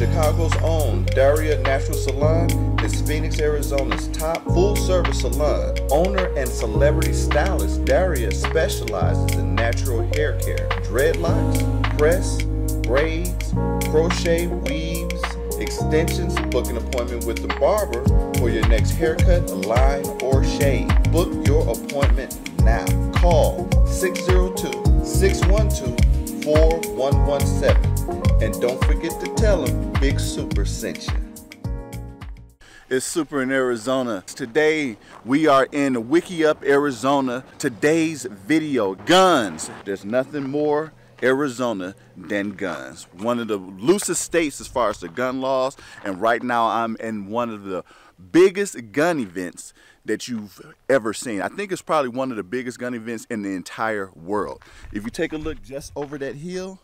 Chicago's own Daria Natural Salon is Phoenix, Arizona's top full service salon. Owner and celebrity stylist Daria specializes in natural hair care, dreadlocks, press, braids, crochet, weaves, extensions. Book an appointment with the barber for your next haircut, line, or shave. Book your appointment now. Call 602 612 4117. And don't forget to tell them Big Super sent you. It's Super in Arizona. Today we are in Wikieup, Arizona. Today's video, guns. There's nothing more Arizona than guns. One of the loosest states as far as the gun laws. And right now I'm in one of the biggest gun events that you've ever seen. I think it's probably one of the biggest gun events in the entire world. If you take a look just over that hill,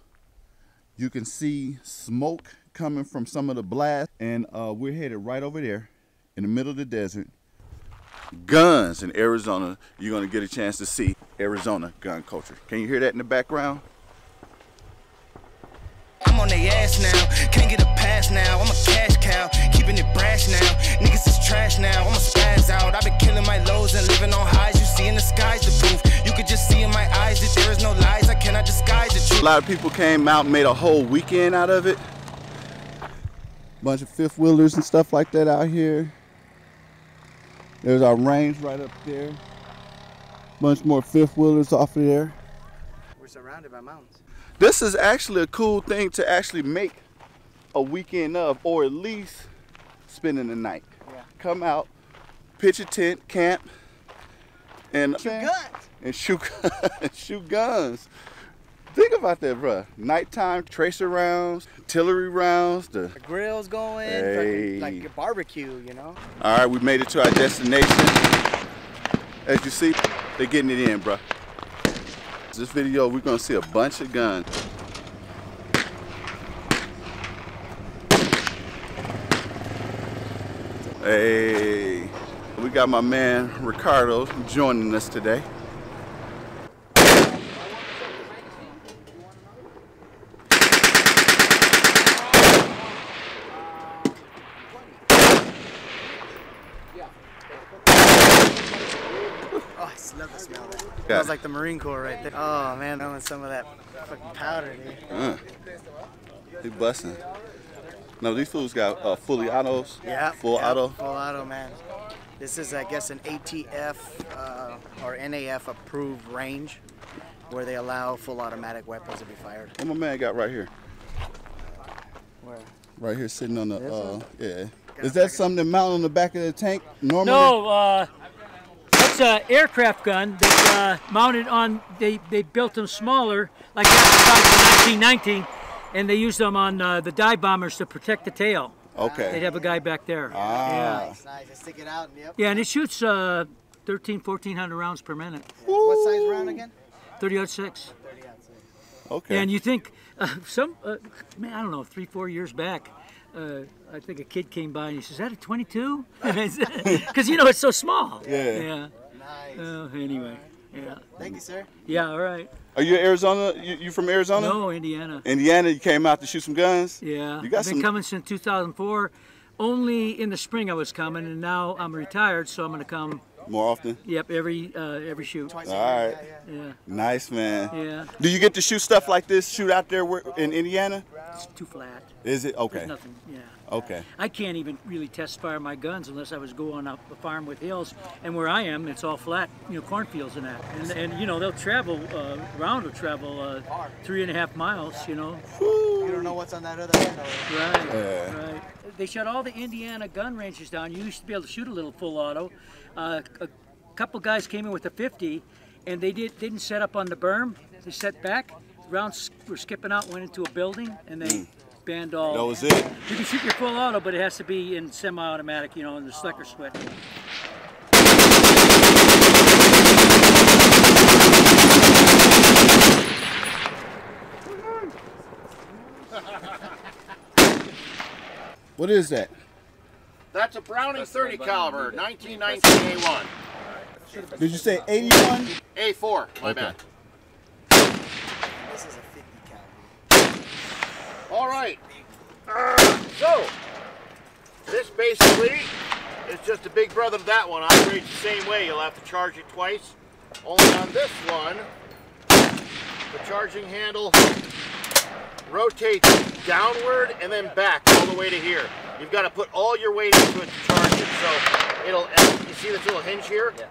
you can see smoke coming from some of the blast and uh, we're headed right over there in the middle of the desert. Guns in Arizona, you're gonna get a chance to see Arizona gun culture. Can you hear that in the background? I'm on ass now, can't get a pass now. I'm a cash cow, keeping it brash now. Niggas trash now, I'm a spaz out. I've been killing my lows and living on highs. You see in the skies the proof. You could just see in my eyes that there is no lies. I cannot disguise the truth. A lot of people came out and made a whole weekend out of it. Bunch of fifth wheelers and stuff like that out here. There's our range right up there. Bunch more fifth wheelers off of there. We're surrounded by mountains. This is actually a cool thing to actually make a weekend of, or at least spending the night. Come out, pitch a tent, camp, and Shoot guns. and shoot shoot guns. Think about that, bruh. Nighttime tracer rounds, artillery rounds. The The grill's going, Hey. like a barbecue, you know? all right, we made it to our destination. As you see, they're getting it in, bruh. This video, we're gonna see a bunch of guns. Hey, we got my man Ricardo joining us today. Oh, I love the smell of that. Yeah. Smells like the Marine Corps right there. Oh man, I want some of that fucking powder, dude. Uh, they busting. No, these fools got uh, fully autos. Yeah. Full yeah, auto. Full auto, man. This is, I guess, an ATF uh, or NAF approved range where they allow full automatic weapons to be fired. What my man got right here? Where? Right here, sitting on the. This Uh, one? yeah. Is that something that mount on the back of the tank normally? No, uh, that's an aircraft gun that's uh, mounted on. They they built them smaller, like that in 1919, and they use them on uh, the dive bombers to protect the tail. Okay. They'd have a guy back there. Ah. Yeah, Nice, nice. Just stick it out. Yep. yeah, and it shoots uh, 13, 1400 rounds per minute, What size round again? 30 out six. 30 outside. Okay. And you think uh, some uh, man, I don't know, three four years back. Uh, I think a kid came by and he says, "Is that a 22?" Because you know it's so small. Yeah. Yeah. Nice. Uh, anyway. Yeah. Thank you, sir. Yeah. All right. Are you Arizona? You, you from Arizona? No, Indiana. Indiana. You came out to shoot some guns. Yeah. You got I've been some. coming since 2004. Only in the spring I was coming, and now I'm retired, so I'm going to come. More often. Yep, every uh, every shoot. Twice All a year. right. Yeah, yeah. Yeah. Nice man. Yeah. Do you get to shoot stuff like this? Shoot out there in Indiana? It's too flat. Is it okay? There's nothing. Yeah. Okay. I can't even really test fire my guns unless I was going up a farm with hills, and where I am, it's all flat, you know, cornfields and that. And, and you know, they'll travel, uh, round will travel uh, three and a half miles, you know. You don't know what's on that other end. over there. Right, Yeah. right. They shut all the Indiana gun ranges down. You used to be able to shoot a little full auto. Uh, a couple guys came in with a 50, and they did, didn't set up on the berm. They set back. Rounds were skipping out, went into a building, and they mm. banned all. That was it. You can shoot your full auto, but it has to be in semi-automatic, you know, in the selector switch. What is that? That's a Browning 30 caliber, 1919 A1. Did you say 81? A4, my Okay. bad. This is a 50 caliber. All right. Uh, so, this basically is just a big brother to that one. Operates the same way. You'll have to charge it twice. Only on this one, the charging handle rotates downward and then back all the way to here. You've got to put all your weight into it to charge it. So it'll, uh, you see this little hinge here? Yeah.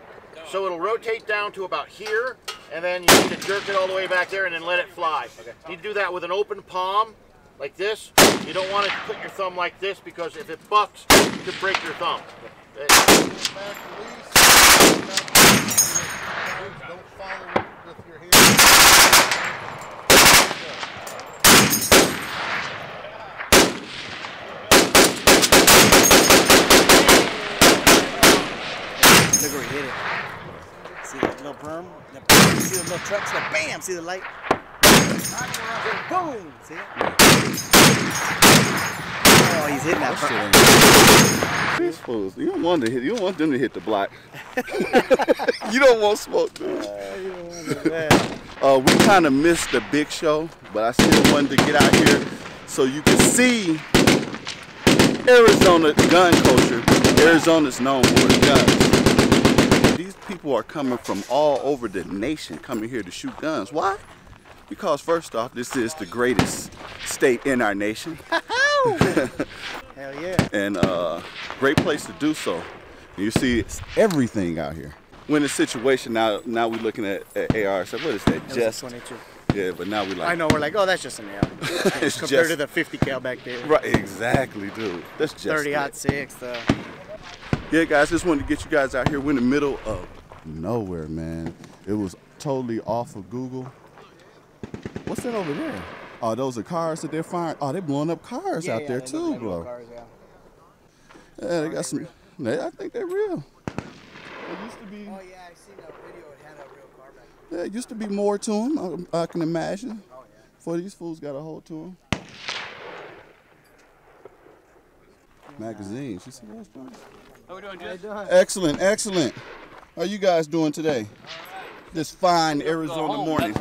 So it'll rotate down to about here, and then you need to jerk it all the way back there and then let it fly. Okay. You need to do that with an open palm, like this. You don't want to put your thumb like this because if it bucks, you could break your thumb. Hand. Look where he hit it. See that little berm? See the little trucks? Bam! See the light? Boom! See it? Oh, he's hitting that berm. These fools, you don't want to hit. You don't want them to hit the block. you don't want smoke, dude. Uh, we kind of missed the big show, but I still wanted to get out here so you can see Arizona gun culture. Arizona's known for its guns. These people are coming from all over the nation, coming here to shoot guns. Why? Because first off, this is the greatest state in our nation. Hell yeah. and uh, great place to do so. You see, it's everything out here. When the situation now, now we're looking at, at AR. So what is that? That Just a 22. yeah, but now we like I know, we're like, oh, that's just an L. It's Compared just- to the 50 cal back there. right, exactly, dude. That's just 30 it. hot six. The, Yeah, guys, just wanted to get you guys out here. We're in the middle of nowhere, man. It was totally off of Google. What's that over there? Oh, those are cars that they're firing. Oh, they're blowing up cars out there too, bro. Yeah, they got some. They, I think they're real. It used to be. Oh, yeah, I seen a video. It had a real car back Yeah, it used to be more to them. I, I can imagine. Oh, yeah. Before these fools got a hold to them. Magazine. She said, "What's doing?" How we doing, Jess? Excellent, excellent. How are you guys doing today? This fine Arizona home, morning.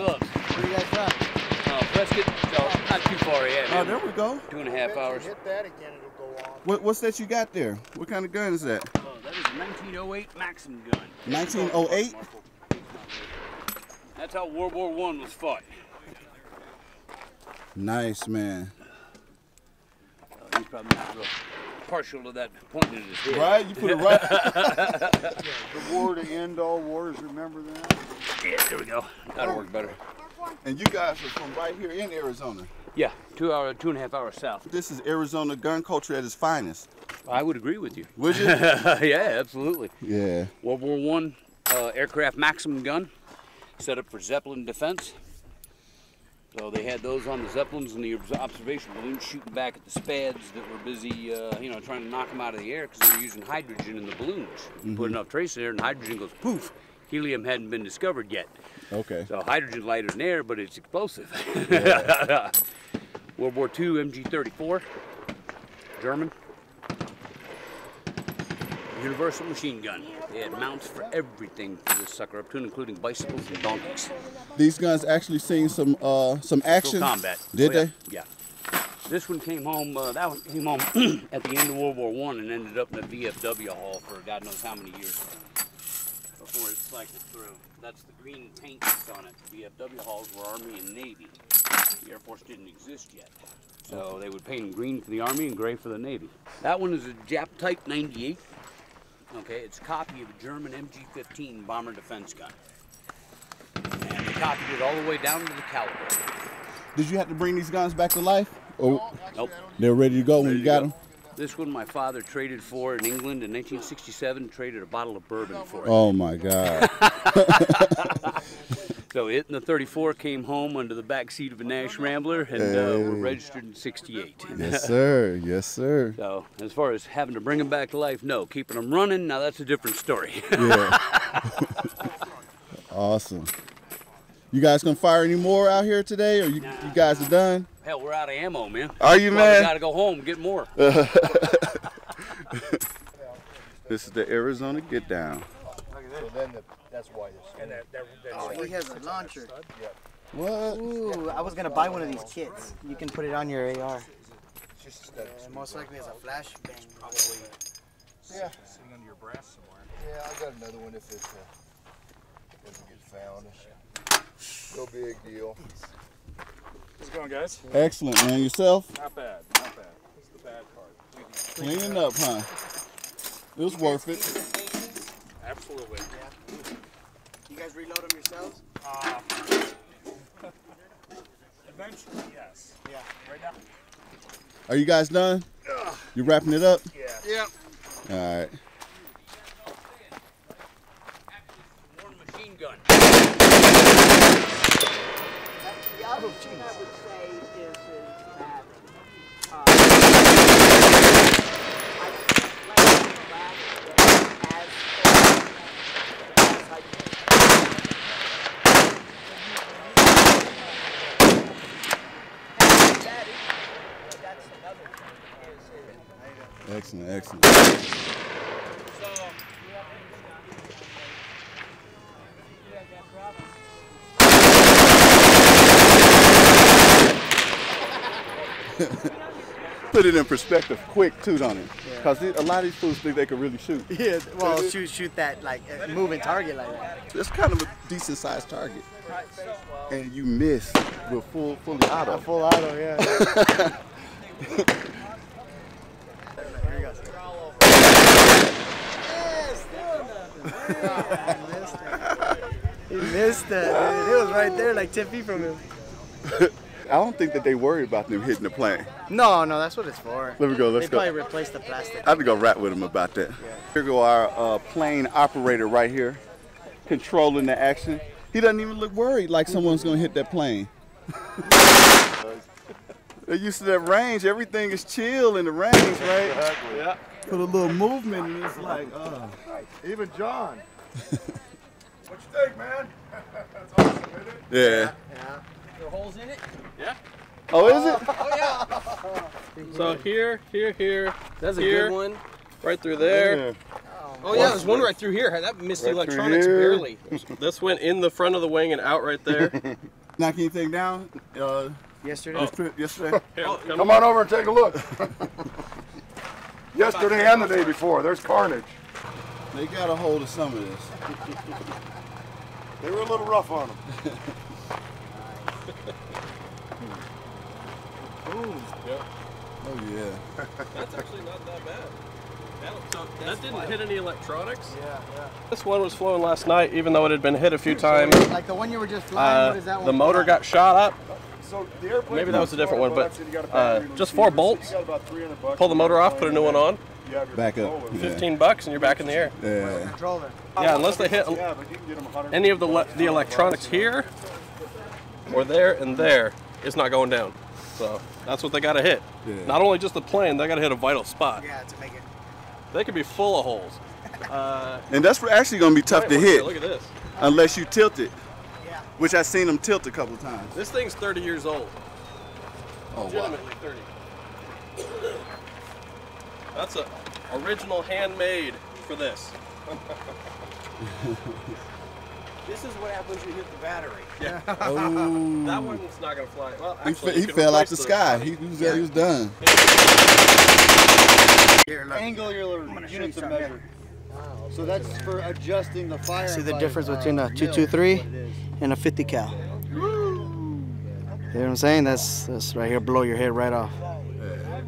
That's. Where you guys from? Uh, Prescott, so not too far yet. Oh, there we go. Two and a half hours. Hit that again, it'll go off. What, what's that you got there? What kind of gun is that? Oh, that is a 1908 Maxim gun. 1908? That's how World War One was fought. Nice, man. Uh, he's probably not real partial to that pointing at his head. Right? You put it right. The war to end all wars, remember that? Yeah, there we go. That'll work better. And you guys are from right here in Arizona. Yeah, two hour, two and a half hours south. This is Arizona gun culture at its finest. I would agree with you. Would you? yeah, absolutely. yeah. World War One uh, aircraft Maxim gun, set up for Zeppelin defense. So they had those on the Zeppelins and the observation balloons shooting back at the Spads that were busy, uh, you know, trying to knock them out of the air because they were using hydrogen in the balloons. You Put enough trace in there and hydrogen goes poof. Helium hadn't been discovered yet. Okay. So hydrogen lighter than air, but it's explosive. World War II MG34, German. Universal machine gun. They had mounts for everything for this sucker, up to and including bicycles and donkeys. These guns actually seen some uh some action. Full combat. Did Oh, yeah. they? Yeah. This one came home. Uh, that one came home at the end of World War One and ended up in the VFW hall for God knows how many years before it cycled through. That's the green paint that's on it. The VFW halls were Army and Navy. The Air Force didn't exist yet. So they would paint them green for the Army and gray for the Navy. That one is a Jap Type 98. Okay, it's a copy of a German MG-15 bomber defense gun. And they copied it all the way down to the caliber. Did you have to bring these guns back to life? Or Nope. they're ready to go when Ready you got go. them? This one my father traded for in England in 1967. Traded a bottle of bourbon for it. Oh my God. So it and the 34 came home under the back seat of a Nash Rambler and uh, were registered in 68. yes, sir. Yes, sir. So as far as having to bring them back to life, no. Keeping them running, now that's a different story. Yeah. awesome. You guys gonna fire any more out here today, or you, you guys are done? Hell, we're out of ammo, man. Are you, Well, man? We gotta go home get more. This is the Arizona Get Down. So then the, that's why this. And that, that, Oh, he has a launcher. Yeah. What? Ooh, I was gonna buy one of these kits. You can put it on your AR. just that. Uh, most likely it's a flash bang. Yeah. Sitting under your brass somewhere. Yeah, I got another one if it uh, doesn't get found. No big deal. How's it going, guys? Excellent, man. Yourself? Not bad, not bad. This is the bad part. Cleaning up, huh? It was worth it. Absolutely. You guys reload them yourselves? Uh, eventually, yes. Yeah. Right now? Are you guys done? You wrapping it up? Yeah. All right. One machine gun. The other thing I would say is, is that uh, I think letting the ladder get as as I can. That is- That's another thing. Is, is Excellent, excellent. Put it in perspective quick too, don't it? Because a lot of these fools think they can really shoot. Yeah, well, shoot, shoot that like uh, moving target like that. It's kind of a decent sized target. And you miss with full, fully auto. full auto, yeah. Here he missed it. dude. It was right there, like 10 feet from him. I don't think that they worry about them hitting the plane. No, no, that's what it's for. Let me go, let's they go. They probably replaced the plastic. I have to go rap with them about that. Here go our uh, plane operator right here, controlling the action. He doesn't even look worried like someone's gonna hit that plane. They're used to that range. Everything is chill in the range, right? Exactly. Yeah. Put a little movement and it's like, uh. Even John. what you think, man? That's awesome, isn't it? Yeah. There are holes in it? Oh, is it? Oh yeah. So here, here, here. That's a here, good one. Right through there. Oh yeah, there's one right through here. That missed the Right through electronics barely. This went in the front of the wing and out right there. Knock anything down? Uh, Yesterday? this trip yesterday? Here, come Come on over and take a look. Yesterday and the day before, there's carnage. They got a hold of some of this. They were a little rough on them. Oh, yeah. That's actually not that bad. That, so that didn't hit any electronics. Yeah, yeah. This one was flown last night, even though it had been hit a few times. Like the one you were just flying, what is that Uh, one? the motor for? got shot up. So the airplane Maybe that was a different one, but, You got a uh, just four receiver, so bolts, about 300 bucks Pull the motor off, put a new one on. You Back up. control with it. Yeah. 15 bucks, and you're back in the air. Yeah. Yeah, unless they hit Yeah, but you can get them 100 any of the le- the electronics here, or there and there, it's not going down. So that's what they got to hit. Yeah. Not only just the plane, they got to hit a vital spot. Yeah, to make it. They could be full of holes. Uh, And that's actually going to be tough to look, hit Look at this. unless you tilt it, Yeah. which I've seen them tilt a couple times. This thing's 30 years old. Oh, wow. Legitimately 30. That's a original handmade for this. This is what happens when you hit the battery. Yeah. Oh. That one's not gonna fly. Well, He, actually, fe- you he fell out replace the sky. He, he was, he was done. angular units of measure. So that's for adjusting the fire. See the by, difference uh, between a 223 what it is. and a 50 cal. You know what I'm saying? That's that's right here. Blow your head right off.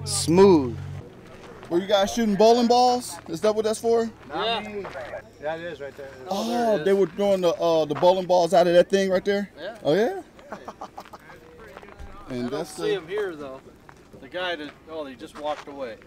Smooth. Were you guys shooting bowling balls? Is that what that's for? Yeah. That is right there. Oh, they were throwing the uh, the bowling balls out of that thing right there. Yeah. Oh yeah. I And don't that's see the, him here though. The guy that oh he just walked away.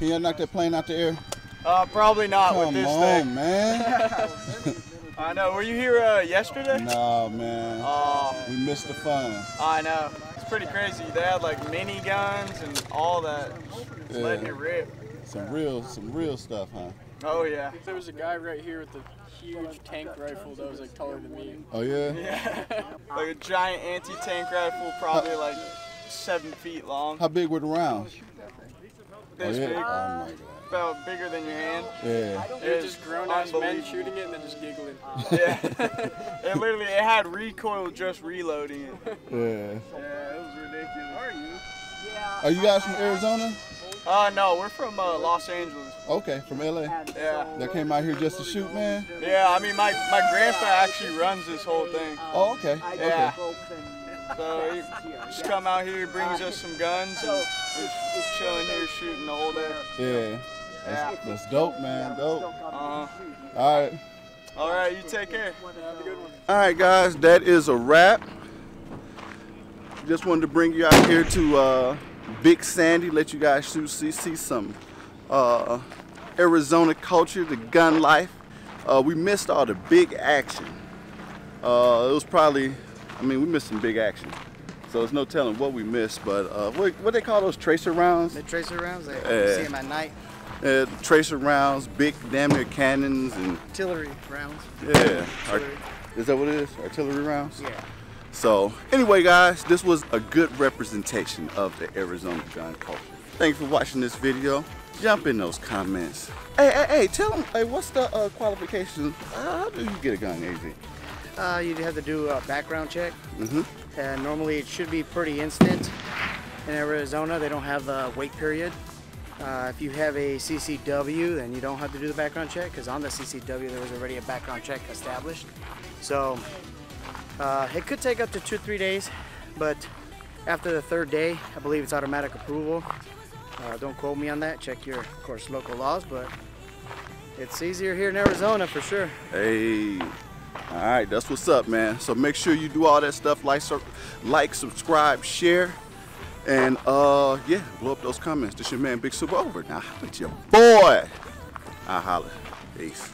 Can you knock that plane out the air? Uh, probably not Come with this on, thing. man. I know. Were you here uh, yesterday? no, man. Oh, We missed the fun. I know. It's pretty crazy. They had like mini guns and all that. Just letting it rip. Some real, some real stuff, huh? Oh yeah. There was a guy right here with a huge tank rifle that was like taller than me. Oh yeah. Yeah. like a giant anti-tank rifle, probably like seven feet long. How big were the rounds? This oh, yeah? big. Oh my god. About bigger than your hand. Yeah. It was just grown ass men shooting it and then just giggling. yeah. it literally it had recoil just reloading it. Yeah. Yeah, it was ridiculous. Are you? Yeah. Are you guys from Arizona? Uh no, we're from uh, Los Angeles. Okay, from LA. Yeah. That came out here just to shoot, man. Yeah, I mean my my grandpa actually runs this whole thing. Oh, okay. Yeah. Okay. So he just come out here, brings us some guns, and we're just chilling here shooting the whole day. Yeah. That's, that's dope, man. Dope. Uh-huh. All right. All right, you take care. Have a good one. All right, guys, that is a wrap. Just wanted to bring you out here to uh, Big Sandy, let you guys see, see, see some uh, Arizona culture, the gun life. Uh, we missed all the big action. Uh, it was probably, I mean, we missed some big action. So there's no telling what we missed, but uh, what, what they call those tracer rounds? The tracer rounds, they Yeah. see them at night. Uh, tracer rounds, big damn near cannons, and Artillery rounds. yeah. Art- Artillery. is that what it is? Artillery rounds? Yeah. So anyway, guys, this was a good representation of the Arizona gun culture. Thanks for watching this video. Jump in those comments. Hey, hey, hey, tell them, hey, what's the uh, qualifications? Uh, how do you get a gun, AZ? Uh, you have to do a background check. Mm-hmm. And normally it should be pretty instant. In Arizona, they don't have a wait period. Uh, if you have a CCW, then you don't have to do the background check because on the CCW there was already a background check established. So uh, it could take up to two, three days, but after the third day, I believe it's automatic approval. Uh, don't quote me on that. Check your, of course, local laws, but it's easier here in Arizona for sure. Hey. All right, that's what's up, man. So make sure you do all that stuff, like, like, subscribe, share, and uh, yeah, blow up those comments. This your man, Big Super Over. Now, holla your boy. I holla. Peace.